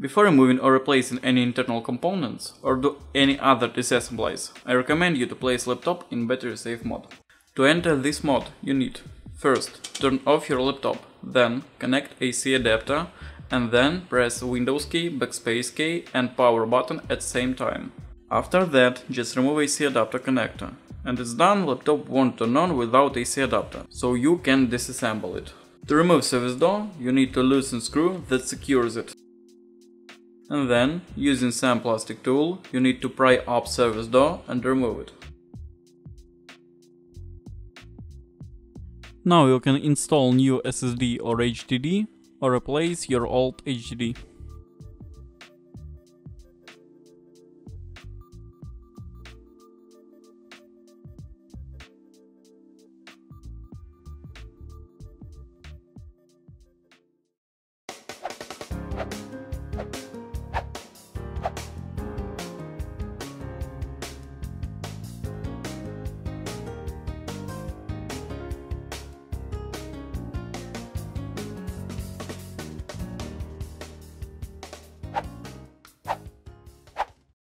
Before removing or replacing any internal components or do any other disassemblies, I recommend you to place laptop in battery safe mode. To enter this mode, you need First, turn off your laptop, then connect AC adapter and then press Windows key, backspace key and power button at same time. After that, just remove AC adapter connector. And it's done, laptop won't turn on without AC adapter, so you can disassemble it. To remove service door, you need to loosen screw that secures it. And then, using some plastic tool, you need to pry up service door and remove it. Now you can install new SSD or HDD or replace your old HDD.